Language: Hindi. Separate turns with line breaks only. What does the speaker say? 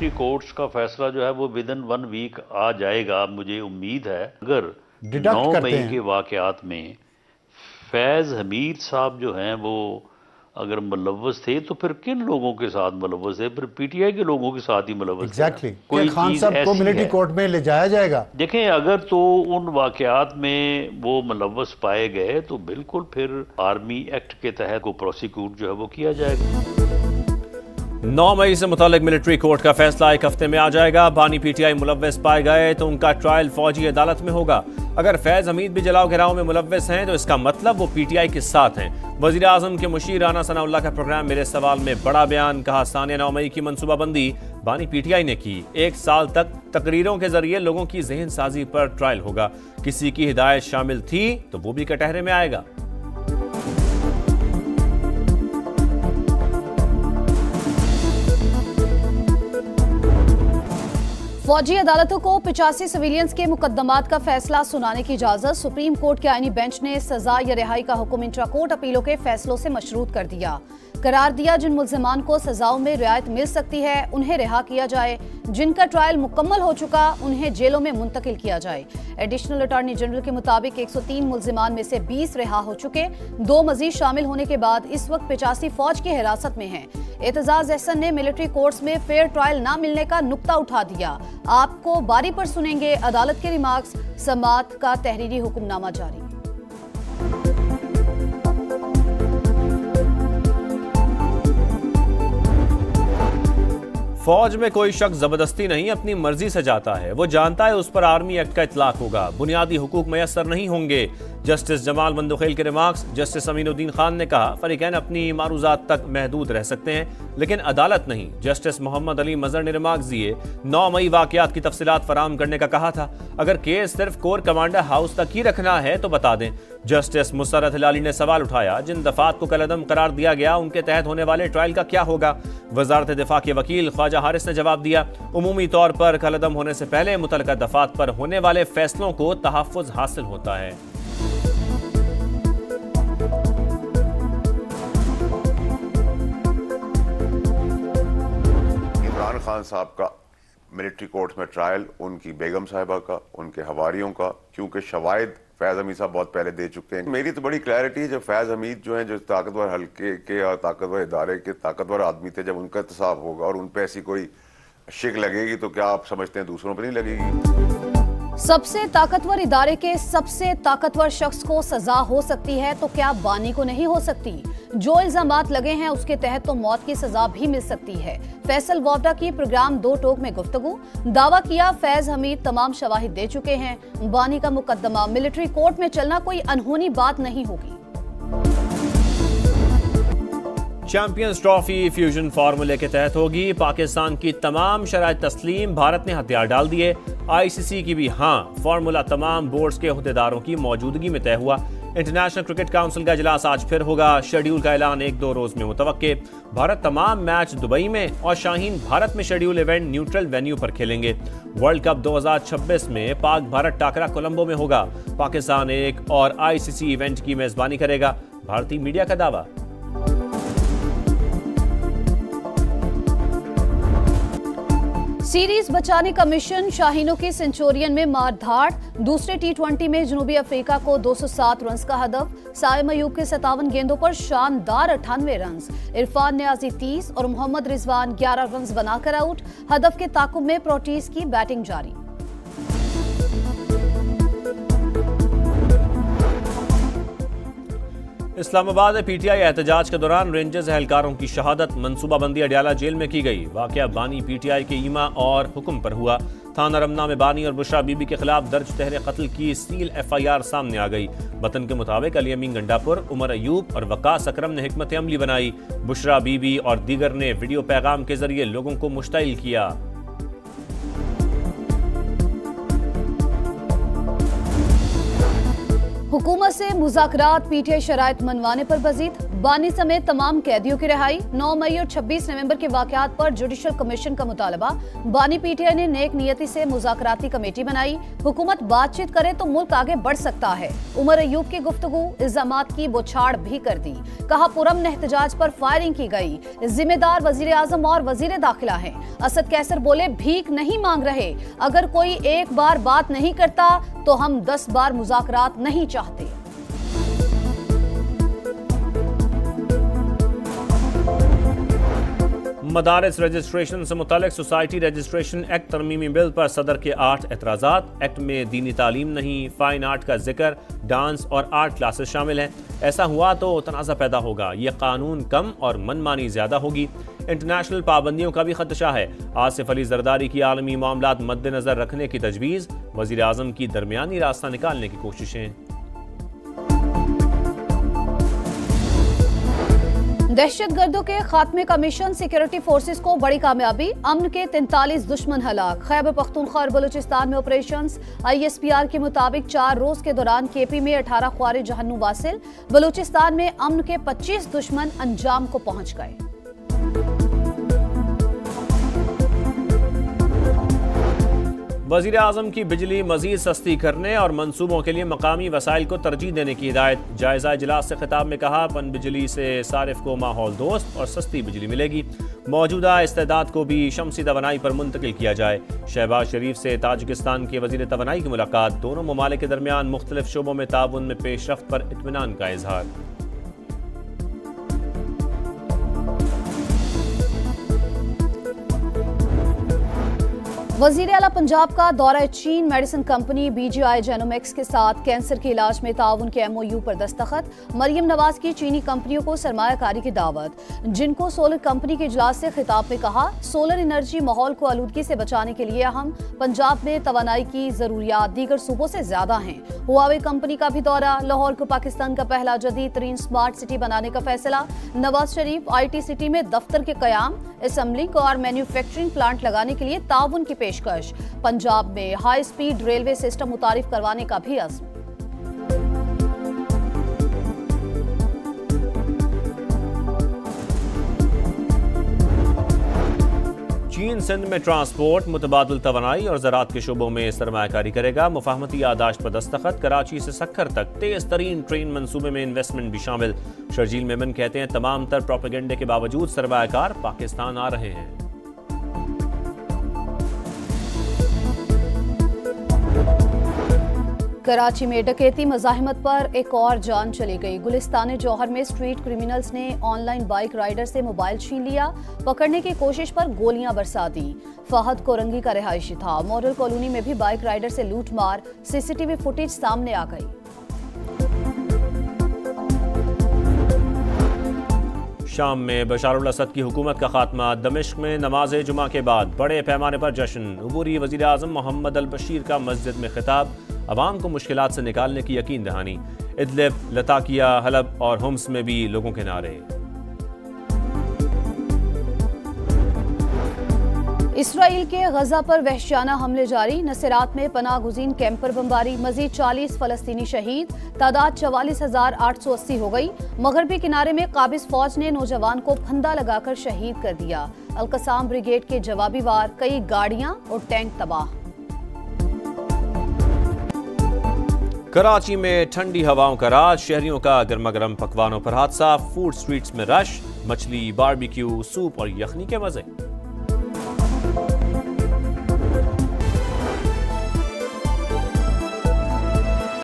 मिलिट्री कोर्ट्स का फैसला जो है वो विद इन वन वीक आ जाएगा मुझे उम्मीद है। अगर नौ मई के वाकयात में फैज़ हमीद साहब जो हैं वो अगर मुलवस थे तो फिर किन लोगों के साथ मुलवस है? फिर पीटीआई के लोगों के साथ ही मुलवस
exactly. कोई खान साहब को मिलिट्री कोर्ट में ले जाया जाएगा?
देखें अगर तो उन वाकयात में वो मुलवस पाए गए तो बिल्कुल फिर आर्मी एक्ट के तहत को प्रोसिक्यूट जो है वो किया जाएगा।
9 मई से मुतालिक मिलिट्री कोर्ट का फैसला एक हफ़्ते में आ जाएगा। बानी पीटीआई मुलवस पाए गए तो उनका ट्रायल फौजी अदालत में होगा। अगर फैज हमीद भी जलाओ घिराव में मुलवस हैं तो इसका मतलब वो पीटीआई के साथ हैं। वज़ीर आज़म के मुशीर राना सनाउल्ला का प्रोग्राम मेरे सवाल में बड़ा बयान, कहा सानिया नौ मई की मनसूबाबंदी बानी पीटीआई ने की। एक साल तक तकरीरों के ज़रिए लोगों की जहन साजी पर ट्रायल होगा। किसी की हिदायत शामिल थी तो वो भी कटहरे में आएगा।
फौजी अदालतों को पिचासी सिविलियंस के मुकदमात का फैसला सुनाने की इजाज़त। सुप्रीम कोर्ट के आईनी बेंच ने सजा या रिहाई का हुक्म इंट्रा कोर्ट अपीलों के फैसलों से मशरूत कर दिया। करार दिया, जिन मुलजमान को सजाओं में रियायत मिल सकती है, उन्हें रिहा किया जाए। जिनका ट्रायल मुकम्मल हो चुका, उन्हें जेलों में मुंतकिल किया जाए। एडिशनल अटॉर्नी जनरल के मुताबिक 103 मुलजमान में से 20 रिहा हो चुके। दो मजीद शामिल होने के बाद इस वक्त पिचासी फौज की हिरासत में हैं। एतजाज एहसन ने मिलिट्री कोर्ट्स में फेयर ट्रायल न मिलने का नुकता उठा दिया। आपको बारी पर सुनेंगे अदालत के रिमार्क्स। समात का तहरीरी हुक्मनामा जारी।
फौज में कोई शख्स ज़बरदस्ती नहीं, अपनी मर्ज़ी से जाता है। वो जानता है उस पर आर्मी एक्ट का इतलाक होगा। बुनियादी हुकूक मैसर नहीं होंगे। जस्टिस जमाल मंदुखेल के रिमार्क्स, जस्टिस अमीनुद्दीन खान ने कहा फरीकैन अपनी मारूजात तक महदूद रह सकते हैं, लेकिन अदालत नहीं। जस्टिस मोहम्मद अली मजर ने रिमार्क्स दिए, नौ मई वाकयात की तफसीत फराम करने का कहा था। अगर केस सिर्फ़ कोर कमांडर हाउस तक ही रखना है तो बता दें, जस्टिस मुसरत हिलाली ने सवाल उठाया, जिन दफात को कलदम करार दिया गया, उनके तहत होने वाले ट्रायल का क्या होगा? वजारत दिफा के वकील ख्वाजा हारिस ने जवाब दिया, उमूमी तौर पर कलदम होने से पहले मुतल दफात पर होने वाले फैसलों को तहफ़ हासिल होता है।
खान साहब का मिलिट्री कोर्ट में ट्रायल, उनकी बेगम साहिबा का, उनके हवारियों का, क्योंकि शवायद फैज हमीद साहब बहुत पहले दे चुके हैं। मेरी तो बड़ी क्लैरिटी है जब फैज हमीद जो है, जो ताकतवर हल्के के और ताकतवर इदारे के, ताकतवर आदमी थे, जब उनका इंतसाब होगा और उन पर ऐसी कोई शिक लगेगी तो क्या आप समझते हैं दूसरों पर नहीं लगेगी?
सबसे ताकतवर इदारे के सबसे ताकतवर शख्स को सजा हो सकती है तो क्या बानी को नहीं हो सकती? जो इल्ज़ाम लगे हैं, उसके तहत तो मौत की सजा भी मिल सकती है। फैसल वावडा की प्रोग्राम दो टोक में गुफ्तगु। दावा किया, फैज हमीद तमाम शवाहिद दे चुके हैं। बानी का मुकदमा मिलिट्री कोर्ट में चलना कोई अनहोनी बात नहीं होगी।
चैंपियंस ट्रॉफी फ्यूजन फार्मूले के तहत होगी। पाकिस्तान की तमाम शराय तस्लीम भारत ने हथियार डाल दिए। आईसीसी की भी हाँ फार्मूला तमाम बोर्ड्स के अहदेदारों की मौजूदगी में तय हुआ। इंटरनेशनल क्रिकेट काउंसिल का इजलास आज फिर होगा। शेड्यूल का ऐलान एक दो रोज में मुतव भारत तमाम मैच दुबई में और शाहीन भारत में शेड्यूल इवेंट न्यूट्रल वेन्यू पर खेलेंगे। वर्ल्ड कप 2026 में पाक भारत टाकरा कोलंबो में होगा। पाकिस्तान एक और आईसीसी इवेंट की मेजबानी करेगा। भारतीय मीडिया का दावा।
सीरीज़ बचाने का मिशन, शाहीनों के सेंचुरियन में मारधाड़। दूसरे टी में जनूबी अफ्रीका को 207 रन का हदफ। साय मयूब के सतावन गेंदों पर शानदार अठानवे रन इरफान न्याजी 30 और मोहम्मद रिजवान 11 रन बनाकर आउट हदफ के ताकुब में प्रोटीज की बैटिंग जारी।
इस्लामाबाद में पीटीआई एहतजाज के दौरान रेंजर्स एहलकारों की शहादत मनसूबाबंदी अडियाला जेल में की गई। वाक़ बानी पीटीआई के ईमा और हुक्म पर हुआ। थाना रमना में बानी और बुशरा बीबी के खिलाफ दर्ज तहर कत्ल की सील एफ़ आई आर सामने आ गई। वतन के मुताबिक अली अमीन गंडापुर, उमर अयूब और वकास अक्रम ने हमत अमली बनाई। बुशरा बीबी और दीगर ने वीडियो पैगाम के ज़रिए लोगों को मुश्तिल किया।
हुकूमत से मुजाकरात पीटीआई शरात मनवाने पर मजीद। बानी समेत तमाम कैदियों की रिहाई। 9 मई और 26 नवंबर के वाकत पर जुडिशल कमीशन का मुतालबा। बानी पीटीआई ने नेक नियति से मुजाकराती कमेटी बनाई। हुकूमत बातचीत करे तो मुल्क आगे बढ़ सकता है। उमर अयूब की गुफ्तगु इल्ज़ाम की बुछाड़ भी कर दी। कहा, पुरम एहतजाज पर फायरिंग की गई। जिम्मेदार वज़ीर आज़म और वज़ीर दाखिला है। असद कैसर बोले, भीख नहीं मांग रहे। अगर कोई एक बार बात नहीं करता तो हम दस बार मुजाकर नहीं चाहते।
मदारस रजिस्ट्रेशन से मुतलक सोसाइटी रजिस्ट्रेशन एक्ट तरमीमी बिल पर सदर के आठ एतराज़ा एक्ट में दीनी तालीम नहीं, फ़ाइन आर्ट का ज़िक्र, डांस और आर्ट क्लासेस शामिल हैं। ऐसा हुआ तो तनाज़ा पैदा होगा। ये कानून कम और मनमानी ज़्यादा होगी। इंटरनेशनल पाबंदियों का भी खदशा है। आसिफ अली जरदारी की आलमी मामला मद्देनजर रखने की तजवीज़ वजी अजम की दरमिया रास्ता निकालने की कोशिशें।
दहशत गर्दों के खात्मे का मिशन सिक्योरिटी फोर्सेस को बड़ी कामयाबी, अमन के तैंतालीस दुश्मन हलाक। खैबर पख्तूनख्वा और बलूचिस्तान में ऑपरेशन आईएसपीआर के मुताबिक चार रोज के दौरान केपी में अठारह ख्वार जहन्नू वासिल। बलूचिस्तान में अमन के पच्चीस दुश्मन अंजाम को पहुँच गए।
वज़ीर अजम की बिजली मजीद सस्ती करने और मनसूबों के लिए मकामी वसाइल को तरजीह देने की हिदायत। जायजा इजलास से खिताब में कहा पन बिजली से सारिफ को माहौल दोस्त और सस्ती बिजली मिलेगी। मौजूदा इस्तेदाद को भी शमसी तोानाई पर मुंतकिल किया जाए। शहबाज शरीफ से ताजिकिस्तान के वज़ीर तोानाई की मुलाकात। दोनों ममालिक के दरमियान मुख्तलिफ़ शुबों में ताउन में पेशरफ पर इतमान का इजहार।
वज़ीर अला पंजाब का दौरा चीन मेडिसिन कंपनी बीजीआई जेनोमिक्स के साथ कैंसर के इलाज में ताउन के एमओयू पर दस्तखत। मरियम नवाज़ की चीनी कंपनियों को सरमाकारी की दावत। जिनको सोलर कंपनी के इजलास से खिताब में कहा, सोलर एनर्जी माहौल को आलूदगी से बचाने के लिए अहम पंजाब में तोानाई की जरूरियात दीगर सूबों से ज़्यादा हैं। हुआवे कंपनी का भी दौरा, लाहौर को पाकिस्तान का पहला जदीद तरीन स्मार्ट सिटी बनाने का फैसला। Nawaz Sharif I T city में दफ्तर के क्याम। असम्बलिंग और मैन्युफैक्चरिंग प्लांट लगाने के लिए ताउन की पेशकश। पंजाब में हाई स्पीड रेलवे सिस्टम मुतारिफ करवाने का भी अज़म
सिंध में ट्रांसपोर्ट मुतबादल तोानाई और ज़रात के शोबों में सरमाकारी करेगा। मुफाहमती यादाश्त पर दस्तखत कराची से सखर तक तेज तरीन ट्रेन मनसूबे में इन्वेस्टमेंट भी शामिल। शर्जील मेमन कहते हैं, तमाम तर प्रोपेगेंडे के बावजूद सरमाकार पाकिस्तान आ रहे हैं।
कराची में डकैती मजाहमत पर एक और जान चली गई। गुलिस्तान जौहर में स्ट्रीट क्रिमिनल्स ने ऑनलाइन बाइक राइडर से मोबाइल छीन लिया, पकड़ने की कोशिश पर गोलियाँ बरसा दी। फहद कोरंगी का रिहायशी था। मॉडल कॉलोनी में भी बाइक राइडर से लूट मार सीसीटीवी फुटेज सामने आ गई।
शाम में बशारुल असद की हुकूमत का खात्मा दमिश्क में नमाज़ जुमा के बाद बड़े पैमाने पर जश्न। अबूरी वजी अजम मोहम्मद अल बशीर का मस्जिद में खिताब आवाम को मुश्किल से निकालने की यकीन दहानी। इदलब, लताकिया, हलब और हम्स में भी लोगों के नारे।
इसराइल के गजा पर वहशियाना हमले जारी। नसरात में पना गुजीन कैंप बमबारी। मजीद चालीस फलस्तीनी शहीद। तादाद चवालीस हज़ार आठ सौ अस्सी हो गई। मगरबी किनारे में काबिज फौज ने नौजवान को फंदा लगाकर शहीद कर दिया। अलकसाम ब्रिगेड के जवाबी वार, कई गाड़ियाँ और टैंक तबाह।
कराची में ठंडी हवाओं का राज। शहरियों का गर्मा गर्म पकवानों पर हादसा। फ़ूड स्ट्रीट्स में रश। मछली, बारबेक्यू, सूप और यखनी के मज़े।